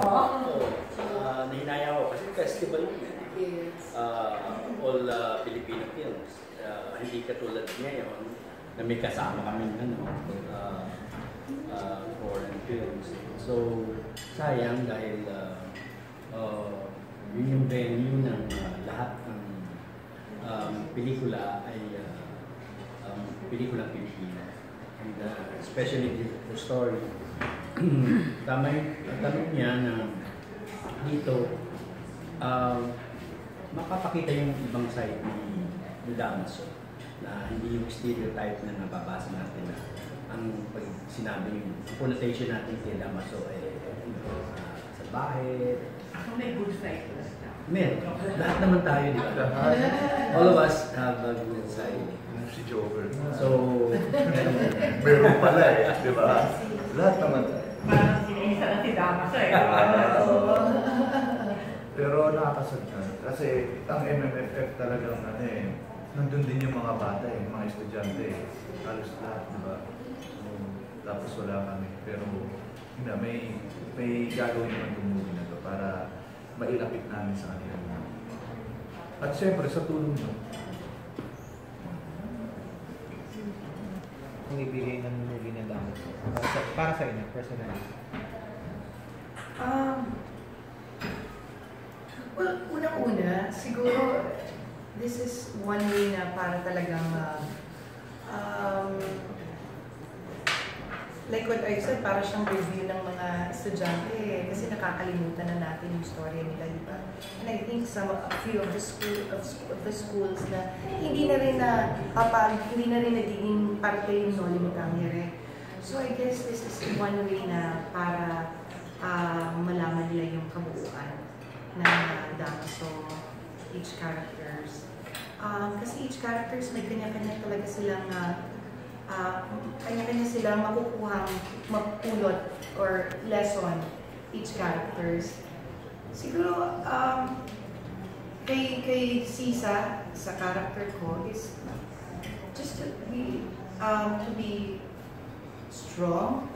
Oo. Uh, nahinaya ako kasi festival yun. eh. Yes. Uh, all uh, Filipino films. Uh, hindi katulad ngayon na may kasama kami ano, uh, uh, foreign films. So, sayang dahil uh, uh, yun yung venue ng uh, lahat ng um, pelikula ay uh, um, pelikula Pilipino. And uh, especially the, the story. Tama yung tanong niya na dito, um, makapakita yung ibang side ni, ni Damaso na hindi yung stereotype na nababasa natin na ang pag sinabi yung connotation natin kay Damaso ay uh, sa bahay, Ako may good side ko Meron. Lahat naman tayo, di ba? All of us have a good side. Si Joker. So, Meron pala eh, di ba? Lahat naman. Parang sinisa na si Damaso eh. Pero nakakasagdan. Kasi ang MMFF talagang ano eh, nandun din yung mga bata eh, mga estudyante eh. Halos lahat, di ba? So, tapos wala kami. Pero, yun na, may, may gagawin naman itong movie na to para mailapit namin sa kanila. At syempre, sa tulong nyo, Kung ibigay ng movie na dapat para sa, para sa inyo, personally. Um, well, unang-una, siguro, this is one way na para talagang, uh, like what I said, para siyang review ng mga estudyante kasi nakakalimutan na natin yung story nila, di ba? And I think some, a few of the school of, of the schools na hindi na rin na kapag hindi na rin nagiging parte yung Noli Me Tangere. So I guess this is one way na para ah, malaman nila yung kabuuan ng uh, Damaso, each characters. Um, kasi each characters may kanya-kanya talaga silang uh, uh, kanya-kanya silang makukuhang mapulot or lesson each characters. Siguro, um, kay, kay Sisa, sa character ko, is just to be, um, to be strong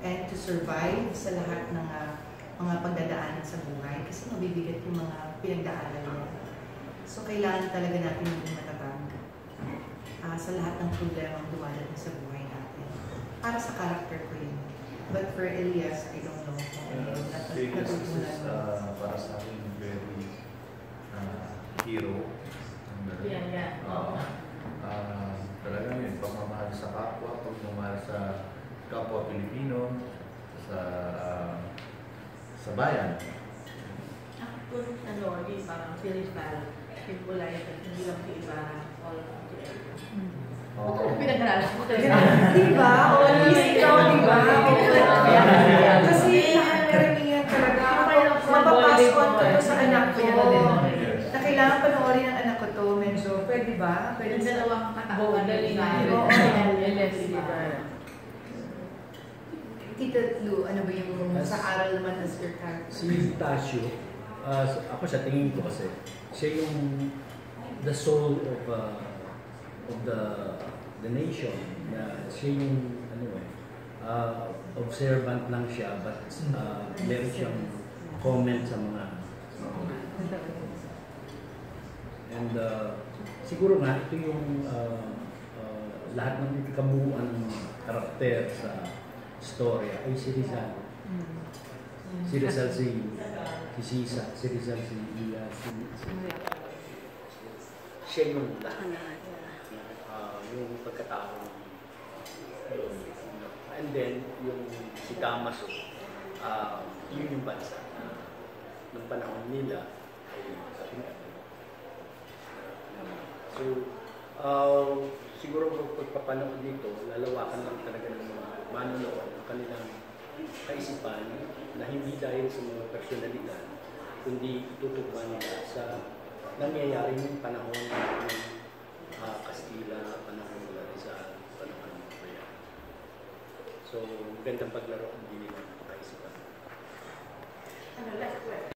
and to survive sa lahat ng uh, mga pagdadaanan sa buhay kasi mabibigat yung mga pinagdaanan niya. So, kailangan talaga natin maging matatag ah, sa lahat ng problema ang dumadating sa buhay natin. Para sa character ko yun. But for Elias, I don't know. Vegas natutunan is uh, para sa akin very uh, hero. Yeah, yeah. Oo. Ah, talaga yun, pagmamahal sa kapwa, pagmamahal sa kapwa Pilipino, sa ah, sa bayan. Ako, ano, di parang Filipal, At hindi lang sa iba, all of them. Oo. Pinag-aralan ko talaga. Di ba? O, at least ikaw, di ba? Kasi karamihan talaga, mapapasok ko to sa anak ko. Na kailangan panoorin ng anak ko to, medyo, pwede ba? Pwede sa dalawang katauhan na rin Oo. Tita Lu, ano ba yung sa aral naman as your character? si Tasio, uh, ako sa tingin ko kasi, siya yung the soul of uh, of the the nation. Na siya yung ano eh, uh, observant lang siya but uh, meron siyang comment sa mga And uh, siguro nga ito yung uh, uh, lahat ng kabuuan ng karakter sa storya ay si Rizal. Si Rizal si, si Rizal si Iya, si, si siya yung lahat. Uh, yung pagkatao. And then, yung si Damaso, uh, yun yung bansa na nung panahon nila ay nga, So, uh, siguro pag pagpapanood dito, lalawakan lang talaga ng mga manonood ang kanilang kaisipan na hindi dahil sa mga personalidad, kundi tutugma nila sa nangyayari ng panahon ng uh, Kastila, panahon ng Rizal, panahon ng Bayan. So, magandang paglaro ang hindi nila kaisipan. Ano, last question.